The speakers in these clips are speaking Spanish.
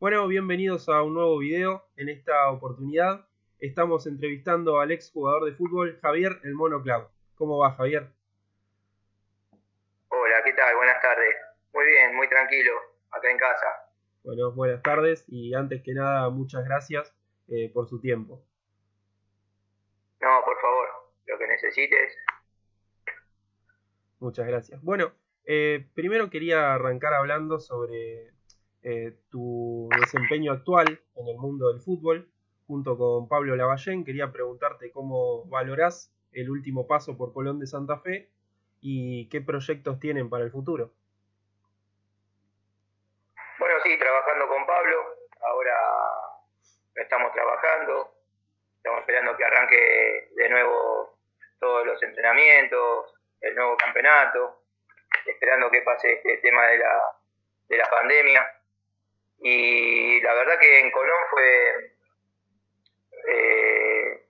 Bueno, bienvenidos a un nuevo video. En esta oportunidad estamos entrevistando al ex jugador de fútbol Javier El Mono Clau. ¿Cómo va Javier? Hola, ¿qué tal? Buenas tardes. Muy bien, muy tranquilo, acá en casa. Bueno, buenas tardes y antes que nada muchas gracias eh, por su tiempo. No, por favor, lo que necesites. Muchas gracias. Bueno, eh, primero quería arrancar hablando sobre eh, tu desempeño actual en el mundo del fútbol. Junto con Pablo Lavallén, quería preguntarte cómo valorás el último paso por Colón de Santa Fe y qué proyectos tienen para el futuro. Bueno, sí, trabajando con Pablo. Ahora estamos trabajando. Estamos esperando que arranque de nuevo todos los entrenamientos, el nuevo campeonato, esperando que pase este tema de la, de la pandemia. Y la verdad que en Colón fue eh,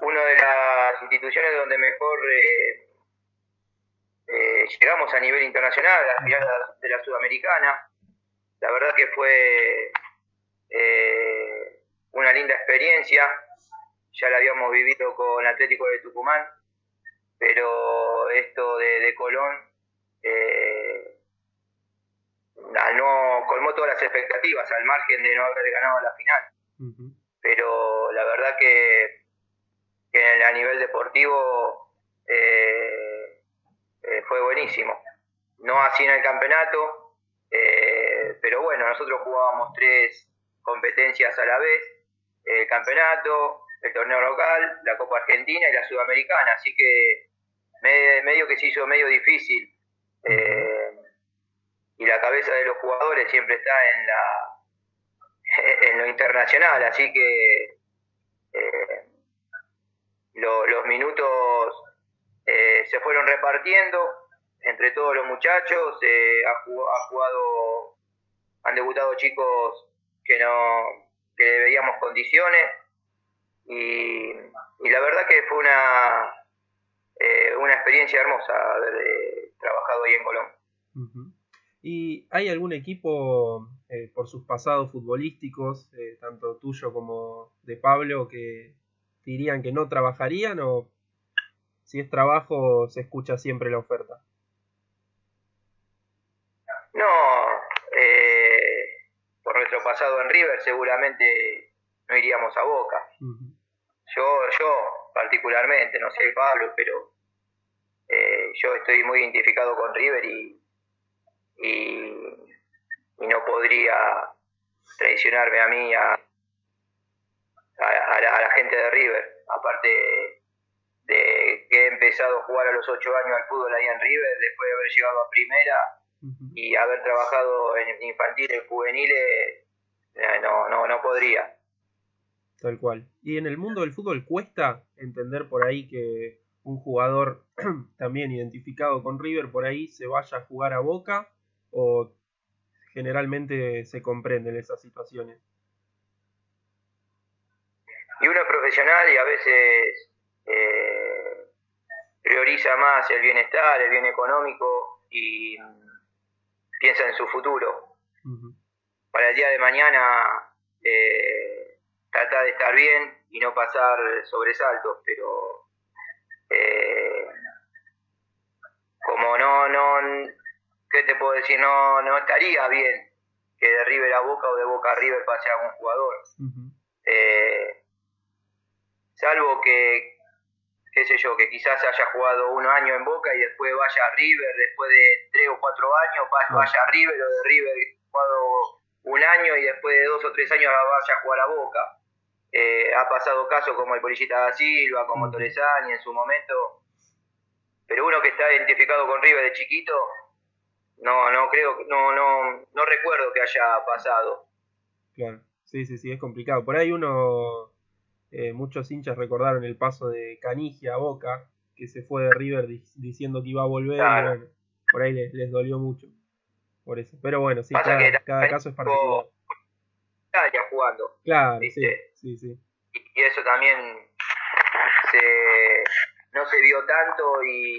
una de las instituciones donde mejor eh, eh, llegamos a nivel internacional, a la final de la Sudamericana. La verdad que fue una linda experiencia. Ya la habíamos vivido con Atlético de Tucumán, pero esto de, Colón no colmó todas las expectativas al margen de no haber ganado la final. Pero la verdad que, a nivel deportivo eh, eh, fue buenísimo. No así en el campeonato, eh, pero bueno, nosotros jugábamos tres competencias a la vez, el campeonato, el torneo local, la Copa Argentina y la Sudamericana, así que medio que se hizo medio difícil y la cabeza de los jugadores siempre está en la en lo internacional, así que eh, los minutos eh, se fueron repartiendo entre todos los muchachos, eh, ha, jugado, han debutado chicos que no que veíamos condiciones y, la verdad que fue una una experiencia hermosa haber trabajado ahí en Colombia. ¿Y hay algún equipo, eh, por sus pasados futbolísticos, eh, tanto tuyo como de Pablo, que dirían que no trabajarían o si es trabajo se escucha siempre la oferta? No, eh, por nuestro pasado en River seguramente no iríamos a Boca. Yo, yo particularmente, no sé Pablo, pero yo estoy muy identificado con River y y, no podría traicionarme a mí, a, a, la, gente de River. Aparte de que he empezado a jugar a los 8 años al fútbol ahí en River, después de haber llegado a primera y haber trabajado en infantiles, juveniles, eh, no, no, no podría. Tal cual. Y en el mundo del fútbol cuesta entender por ahí que un jugador también identificado con River por ahí se vaya a jugar a Boca o generalmente se comprenden esas situaciones? Y uno es profesional y a veces eh, prioriza más el bienestar, el bien económico y piensa en su futuro. Para el día de mañana eh, trata de estar bien y no pasar sobresaltos, pero eh, como no, no, ¿qué te puedo decir? No, no estaría bien que de River a Boca o de Boca a River pase a un jugador. Eh, salvo que, qué sé yo, que quizás haya jugado un año en Boca y después vaya a River, después de tres o cuatro años vaya a River o de River jugado un año y después de dos o tres años vaya a jugar a Boca. Eh, ha pasado casos como el Polillita da Silva, como Torresani en su momento, pero uno que está identificado con River de chiquito, no, no creo, no, no, no recuerdo que haya pasado. Claro, sí, sí, sí, es complicado. Por ahí uno, eh, muchos hinchas recordaron el paso de Canigia a Boca, que se fue de River diciendo que iba a volver, bueno, por ahí les, dolió mucho. Por eso. Pero bueno, sí, cada, caso es particular. Jugando. Claro, sí, sí, sí. Y eso también se, no se vio tanto y,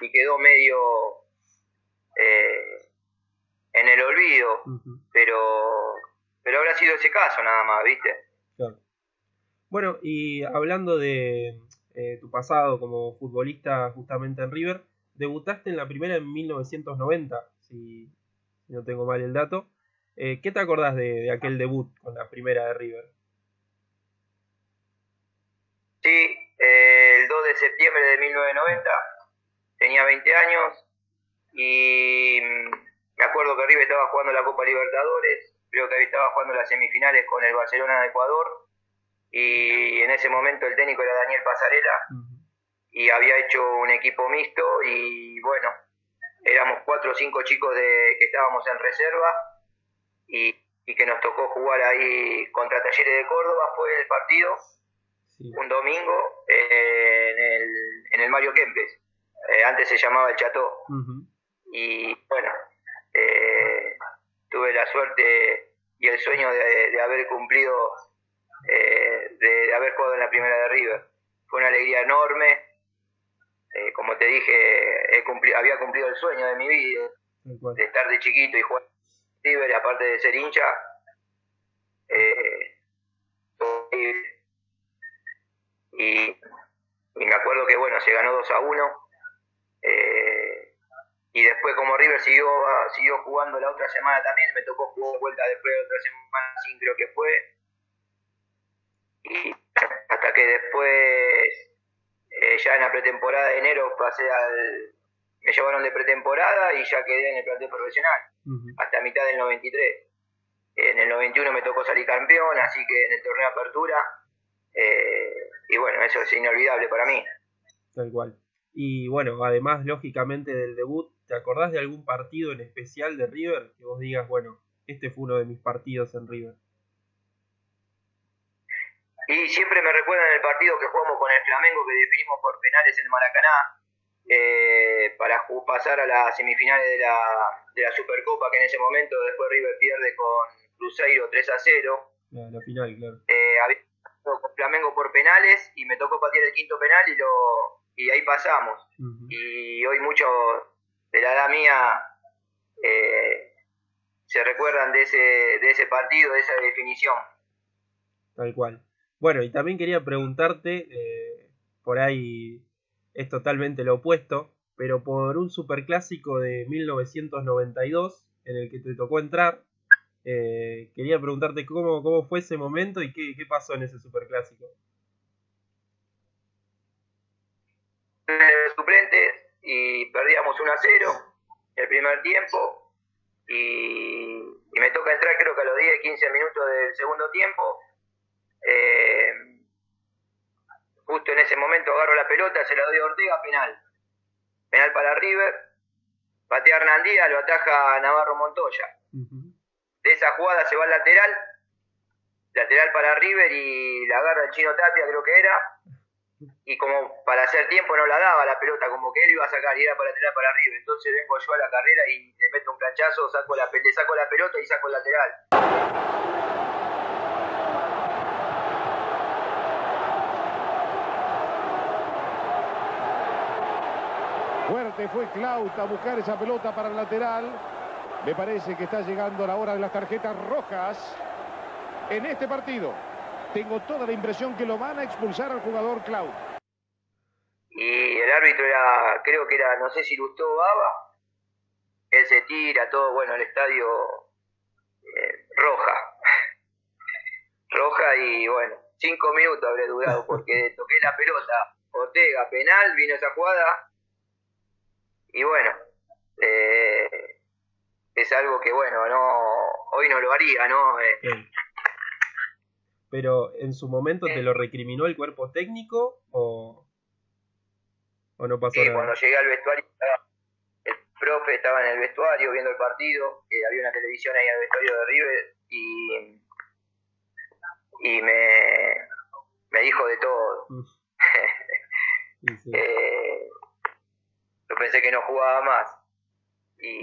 y quedó medio eh, en el olvido, pero, pero habrá sido ese caso nada más, ¿viste? Claro. Bueno, y hablando de eh, tu pasado como futbolista justamente en River, debutaste en la primera en 1990, si, no tengo mal el dato. Eh, ¿Qué te acordás de, aquel debut con la primera de River? Sí, eh, el 2 de septiembre de 1990, tenía 20 años y mm, me acuerdo que River estaba jugando la Copa Libertadores, creo que estaba jugando las semifinales con el Barcelona de Ecuador y en ese momento el técnico era Daniel Pasarela y había hecho un equipo mixto y bueno, éramos cuatro o cinco chicos de, que estábamos en reserva y, que nos tocó jugar ahí contra Talleres de Córdoba, fue el partido, un domingo eh, en, el, en el Mario Kempes, eh, antes se llamaba el Chateau. Y bueno, eh, tuve la suerte y el sueño de, haber cumplido, de, haber jugado en la primera de River. Fue una alegría enorme. como te dije, he había cumplido el sueño de mi vida, de estar de chiquito y jugar River, aparte de ser hincha. y, y me acuerdo que bueno, se ganó 2 a 1 eh, y después como River siguió, siguió jugando la otra semana también, me tocó jugar vuelta después de otra semana, sin creo que fue. Y hasta que después, eh, ya en la pretemporada de enero, pasé al... Me llevaron de pretemporada y ya quedé en el plantel profesional, hasta mitad del 93. En el 91 me tocó salir campeón, así que en el torneo de apertura. Eh, y bueno, eso es inolvidable para mí. Tal cual. Y bueno, además, lógicamente, del debut, ¿te acordás de algún partido en especial de River? Que vos digas, bueno, este fue uno de mis partidos en River. Y siempre me recuerdan el partido que jugamos con el Flamengo, que definimos por penales en Maracaná, eh, para pasar a las semifinales de la, de la Supercopa, que en ese momento después River pierde con Cruzeiro 3 a 0. La, final, claro. Eh, había con Flamengo por penales y me tocó patear el quinto penal y lo, y ahí pasamos. Y hoy muchos de la edad mía eh, se recuerdan de ese, de ese partido, de esa definición. Tal cual. Bueno, y también quería preguntarte, eh, por ahí es totalmente lo opuesto, pero por un superclásico de 1992 en el que te tocó entrar, eh, quería preguntarte cómo, cómo fue ese momento y qué, qué pasó en ese superclásico. Y perdíamos 1 a 0 el primer tiempo y, me toca entrar creo que a los 10, 15 minutos del segundo tiempo. Eh, justo en ese momento agarro la pelota, se la doy a Ortega, penal. Penal para River, patea Hernandía, lo ataja Navarro Montoya. De esa jugada se va al lateral, lateral para River y la agarra el chino Tapia, creo que era, y como para hacer tiempo no la daba la pelota, como que él iba a sacar y era para tirar para arriba. Entonces vengo yo a la carrera y le meto un planchazo, saco la, le saco la pelota y saco el lateral. Fuerte fue Clauta a buscar esa pelota para el lateral. Me parece que está llegando la hora de las tarjetas rojas en este partido. Tengo toda la impresión que lo van a expulsar al jugador Cloud. Y el árbitro era, creo que era, no sé si Gustavo Baba. Él se tira todo, bueno, el estadio eh, roja. roja y bueno, cinco minutos habré durado porque toqué la pelota. Ortega, penal, vino esa jugada. Y bueno, eh, es algo que bueno, no hoy no lo haría, ¿no? Eh, pero en su momento te lo recriminó el cuerpo técnico o, o no pasó sí, nada. cuando llegué al vestuario, el profe estaba en el vestuario viendo el partido, que había una televisión ahí en el vestuario de River y, y me, me dijo de todo. Eh, yo pensé que no jugaba más. Y,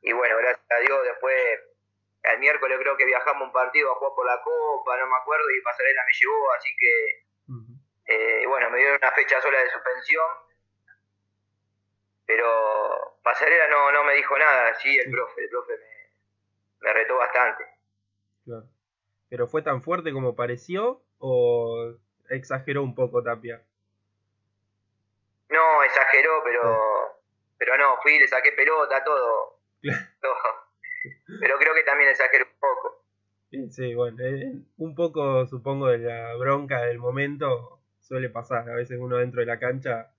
y bueno, gracias a Dios después el miércoles creo que viajamos un partido a jugar por la Copa, no me acuerdo, y Pasarela me llevó, así que, eh, bueno, me dieron una fecha sola de suspensión, pero, Pasarela no, no me dijo nada, sí, el profe, el profe me, retó bastante. Claro. ¿Pero fue tan fuerte como pareció o exageró un poco Tapia? No, exageró, pero, pero no, fui, le saqué pelota, todo, todo. Pero creo que también exageró un poco. Sí, bueno, eh, un poco supongo de la bronca del momento suele pasar. A veces uno dentro de la cancha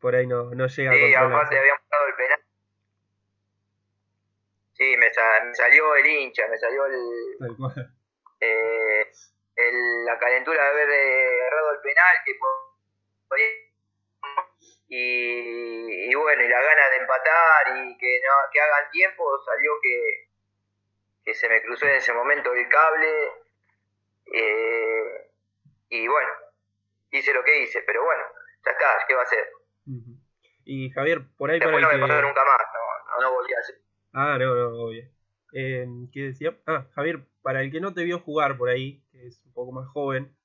por ahí no, no llega sí, a aparte habíamos dado el penal. Sí, me, salió el hincha, me salió el, eh, la calentura de haber agarrado el penal que y, y, bueno, y la gana de empatar y que, no, que hagan tiempo, salió que, que se me cruzó en ese momento el cable. Eh, y bueno, hice lo que hice, pero bueno, ya está, ¿qué va a hacer? Y Javier, por ahí para no el me pasó nunca más, no, no, volví a hacer. Ah, no, no, obvio. Eh, ¿Qué decía? Ah, Javier, para el que no te vio jugar por ahí, que es un poco más joven,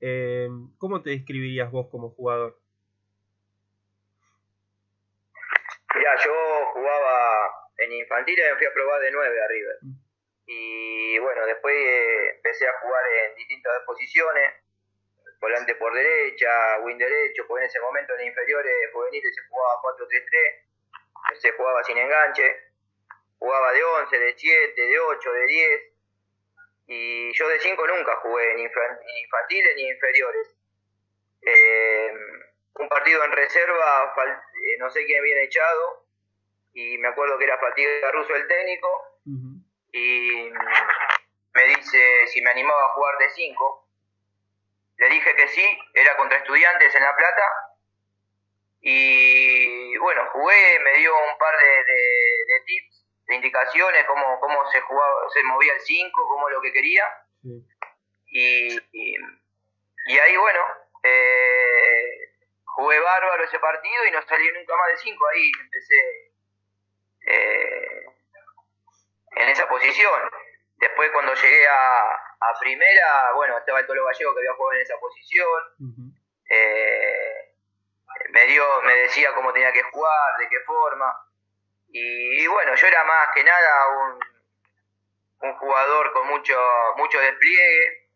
eh, ¿cómo te describirías vos como jugador? Mira, yo jugaba en infantil y me fui a probar de 9 a River. Mm. Y bueno, después eh, empecé a jugar en distintas posiciones volante por derecha, win derecho, porque en ese momento en inferiores juveniles se jugaba 4-3-3, se jugaba sin enganche, jugaba de 11, de 7, de 8, de 10, y yo de 5 nunca jugué ni infantiles ni inferiores. Eh, un partido en reserva, eh, no sé quién viene echado, y me acuerdo que era Fatiga Russo el técnico, y me dice si me animaba a jugar de 5 le dije que sí, era contra estudiantes en La Plata. Y bueno, jugué, me dio un par de, tips, de indicaciones, cómo, cómo se jugaba, se movía el 5, cómo lo que quería. Y, y, ahí, bueno, eh, jugué bárbaro ese partido y no salí nunca más de 5. Ahí empecé eh, en esa posición. Después cuando llegué a, a primera, bueno, estaba el Tolo Gallego que había jugado en esa posición. Eh, me dio, me decía cómo tenía que jugar, de qué forma. Y, bueno, yo era más que nada un, un jugador con mucho, mucho despliegue,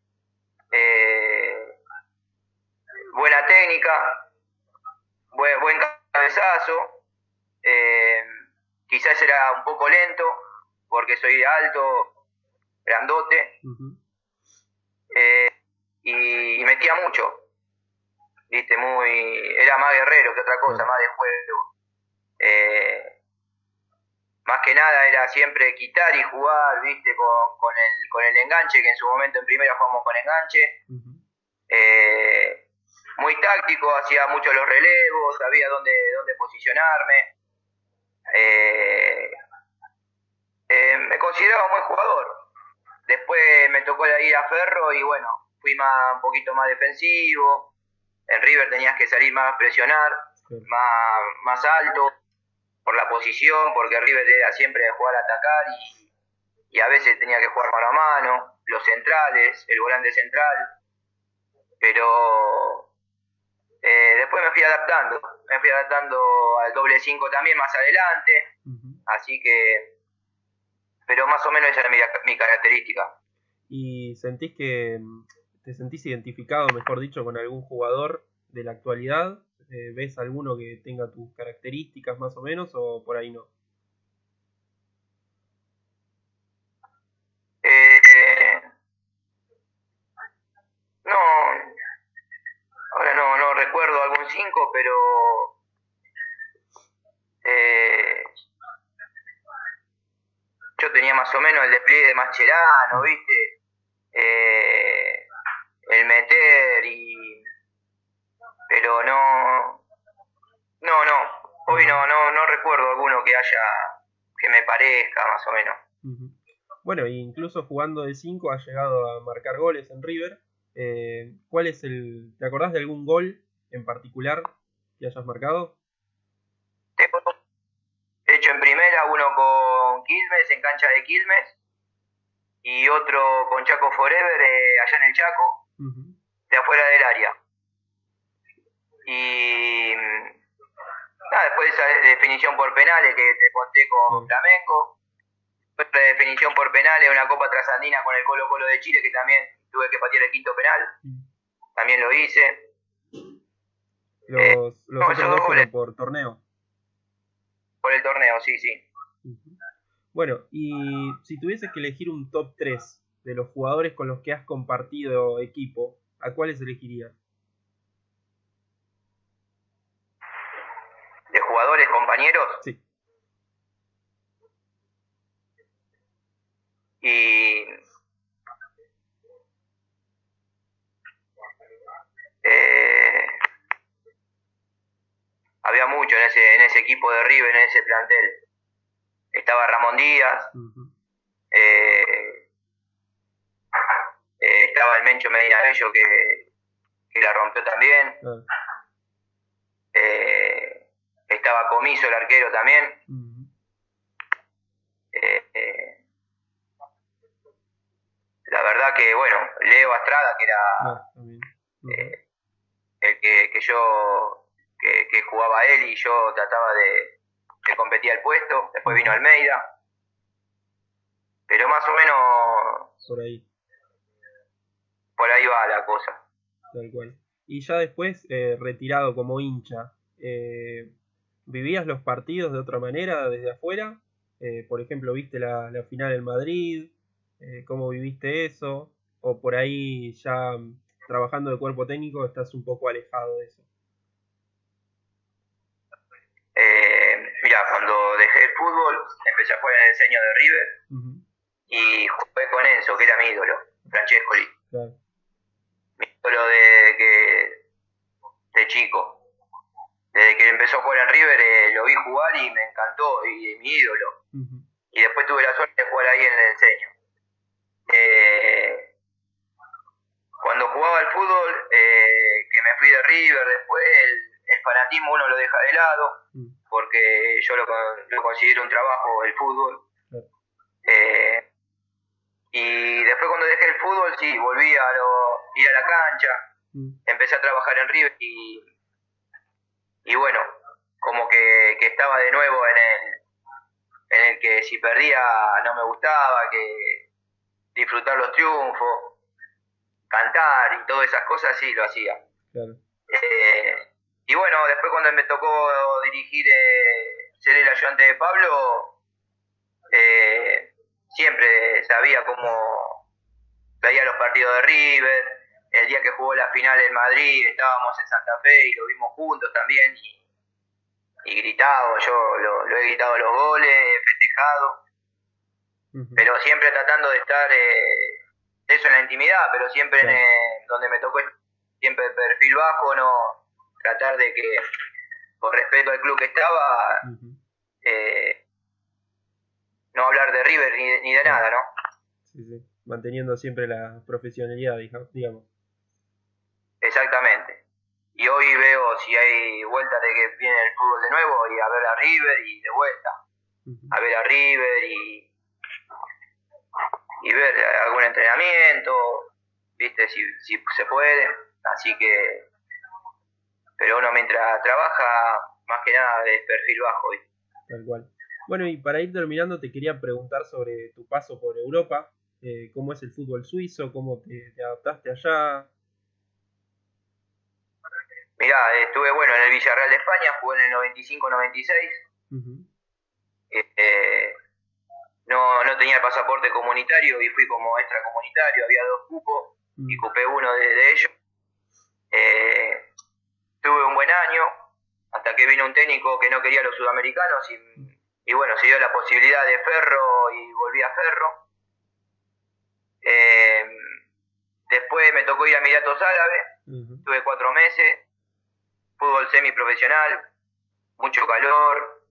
eh, buena técnica, buen, buen cabezazo. Eh, quizás era un poco lento porque soy alto, grandote. Eh, y, metía mucho. Viste, muy. Era más guerrero que otra cosa, más de juego. Eh, más que nada era siempre quitar y jugar, viste, con, con, el, con el enganche, que en su momento en primera jugamos con enganche. Muy táctico, hacía mucho los relevos, sabía dónde, dónde posicionarme. me consideraba un buen jugador. Después me tocó ir a Ferro y bueno, fui más, un poquito más defensivo. En River tenías que salir más a presionar, más, más alto por la posición, porque River era siempre de jugar a atacar y, y a veces tenía que jugar mano a mano, los centrales, el volante central. Pero eh, después me fui adaptando, me fui adaptando al doble 5 también más adelante, así que pero más o menos esa era mi, característica. ¿Y sentís que te sentís identificado, mejor dicho, con algún jugador de la actualidad? Eh, ¿Ves alguno que tenga tus características más o menos o por ahí no? Eh, no recuerdo algún 5, pero eh, yo tenía más o menos el despliegue de Mascherano, ¿viste? Eh, el meter y... Pero no... No, no. Hoy no, no, no recuerdo alguno que haya... que me parezca, más o menos. Bueno, incluso jugando de 5 ha llegado a marcar goles en River. Eh, ¿Cuál es el... ¿Te acordás de algún gol en particular que hayas marcado? hecho en primera, uno con Quilmes, en cancha de Quilmes, y otro con Chaco Forever, eh, allá en el Chaco, de afuera del área. Y Ah, después esa definición por penales que te conté con Flamengo. Otra definición por penales, una Copa Trasandina con el Colo Colo de Chile, que también tuve que patear el quinto penal. También lo hice. Los, otros dos fueron por torneo. Por el torneo, sí, sí. Bueno, y si tuvieses que elegir un top 3 de los jugadores con los que has compartido equipo, ¿a cuáles elegirías? ¿De jugadores, compañeros? Sí. Y. Eh, había mucho en ese, en ese equipo de River, en ese plantel. Estaba Ramón Díaz, eh, eh, estaba el Mencho Medina Bello que, que la rompió también. Eh, estaba Comiso, el arquero también. la verdad que, bueno, Leo Astrada, que era ah, el que, que yo que, jugaba él y yo trataba de, que competía el puesto. Después vino Almeida. Pero más o menos. Por ahí. Por ahí va la cosa. Tal cual. Y ya después, eh, retirado como hincha, eh, ¿vivías los partidos de otra manera desde afuera? Eh, por ejemplo, ¿viste la, la final en Madrid? ¿Cómo viviste eso? ¿O por ahí ya trabajando de cuerpo técnico estás un poco alejado de eso? cuando dejé el fútbol, empecé de River y jugué con Enzo, que era mi ídolo, Francescoli. Mi ídolo de, que, de chico. Desde que empezó a jugar en River eh, lo vi jugar y me encantó, y mi ídolo. Y después tuve la suerte de jugar ahí en el diseño. Eh, cuando jugaba al fútbol, eh, que me fui de River, después el, el fanatismo uno lo deja de lado porque yo lo, considero un trabajo el fútbol. Eh, y después cuando dejé el fútbol, sí, volví a ir a la cancha, mm. empecé a trabajar en River y, y bueno, como que, estaba de nuevo en el, en el que si perdía no me gustaba, que disfrutar los triunfos, cantar y todas esas cosas, sí, lo hacía. Eh, y bueno, después cuando me tocó dirigir, eh, ser el ayudante de Pablo, sabía cómo veía los partidos de River. El día que jugó la final en Madrid estábamos en Santa Fe y lo vimos juntos también y, y gritado, yo lo, he gritado los goles, he festejado, pero siempre tratando de estar, eh, eso en la intimidad, pero siempre en donde me tocó, siempre perfil bajo, no tratar de que, por respeto al club que estaba, eh, no hablar de River ni, de nada, ¿no? Sí, sí, manteniendo siempre la profesionalidad, digamos. Exactamente. Y hoy veo si hay vuelta de que viene el fútbol de nuevo y a ver a River y de vuelta. A ver a River y, y ver algún entrenamiento, viste, si, si se puede. Así que pero uno mientras trabaja, más que nada de perfil bajo. Tal cual. Bueno, y para ir terminando, te quería preguntar sobre tu paso por Europa, eh, cómo es el fútbol suizo, cómo te, adaptaste allá. Mirá, estuve bueno en el Villarreal de España, jugué en el 95-96. Este, no, no tenía el pasaporte comunitario y fui como extracomunitario, había dos cupos y cupé uno de, de ellos. Eh, tuve un buen año, hasta que vino un técnico que no quería a los sudamericanos y, bueno, se dio la posibilidad de Ferro y volví a Ferro. Eh, después me tocó ir a Emiratos Árabes, tuve cuatro meses, fútbol semiprofesional, mucho calor,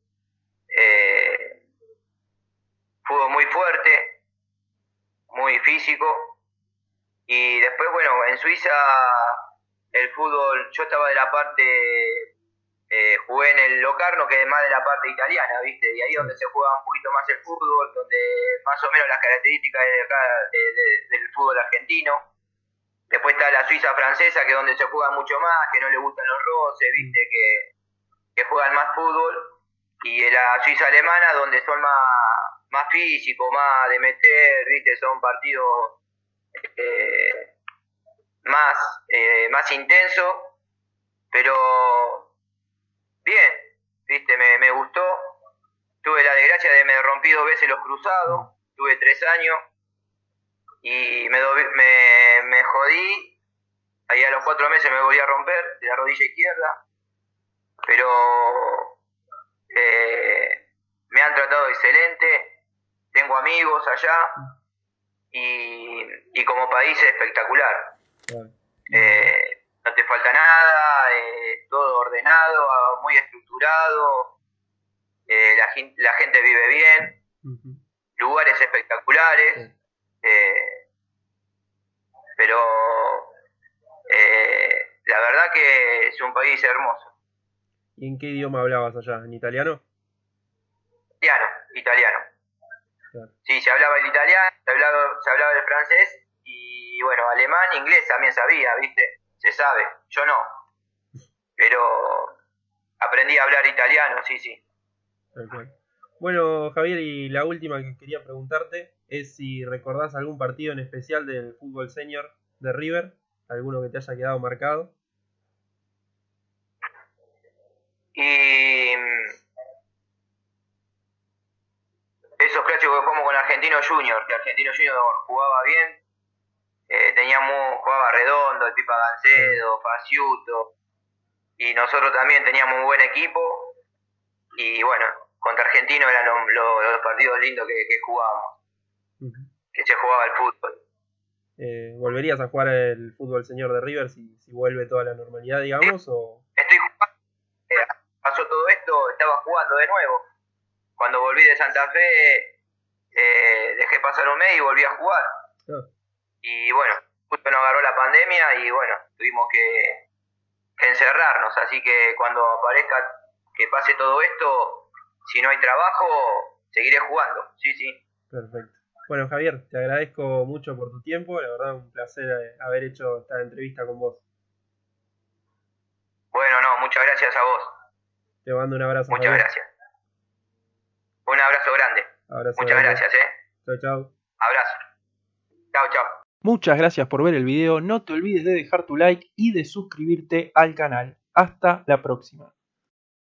eh, fútbol muy fuerte, muy físico. Y después, bueno, en Suiza el fútbol, yo estaba de la parte, eh, jugué en el Locarno, que es más de la parte italiana, ¿viste? Y ahí donde se juega un poquito más el fútbol, donde más o menos las características de acá, del fútbol argentino. Después está la Suiza francesa, que es donde se juega mucho más, que no le gustan los roces, ¿viste? Que, que juegan más fútbol, y la Suiza alemana, donde son más, más físicos, más de meter, ¿viste? Son partidos eh, más, eh, más intensos, pero bien, ¿viste? Me, me gustó. Tuve la desgracia de me rompí dos veces los cruzados, tuve tres años y me, me, me jodí. Ahí a los cuatro meses me volví a romper de la rodilla izquierda, pero eh, me han tratado excelente, tengo amigos allá. Y, y como país es espectacular. Eh, no te falta nada, eh, todo ordenado, muy estructurado, eh, la, la, gente vive bien, lugares espectaculares, pero la verdad que es un país hermoso. ¿Y en qué idioma hablabas allá? ¿En italiano? Italiano, italiano. Sí, se hablaba el italiano, se hablaba, se hablaba el francés y bueno, alemán, inglés también sabía, ¿viste? Se sabe, yo no. Pero aprendí a hablar italiano, sí, sí. Bueno, Javier, y la última que quería preguntarte es si recordás algún partido en especial del fútbol senior de River, alguno que te haya quedado marcado. Y mm, esos clásicos que jugamos con Argentino Junior, que Argentino Junior jugaba bien, eh, teníamos, jugaba Redondo, el Pipa Gancedo, Faciuto, y nosotros también teníamos un buen equipo, y bueno, contra Argentino eran los, partidos lindos que, jugábamos, que se jugaba el fútbol. Eh, ¿Volverías a jugar el fútbol señor de River si, si vuelve toda la normalidad, digamos? O... Estoy jugando, pasó todo esto, estaba jugando de nuevo. Cuando volví de Santa Fe, eh, dejé pasar un mes y volví a jugar. Ah. Y bueno, justo nos agarró la pandemia y bueno, tuvimos que, encerrarnos. Así que cuando aparezca que pase todo esto, si no hay trabajo, seguiré jugando. Sí, sí. Perfecto. Bueno, Javier, te agradezco mucho por tu tiempo. La verdad, un placer eh, haber hecho esta entrevista con vos. Bueno, no, muchas gracias a vos. Te mando un abrazo. Muchas gracias. Un abrazo grande. muchas gracias, ¿eh? Chao, chao. Abrazo. Chao, chao. Muchas gracias por ver el video. No te olvides de dejar tu like y de suscribirte al canal. Hasta la próxima.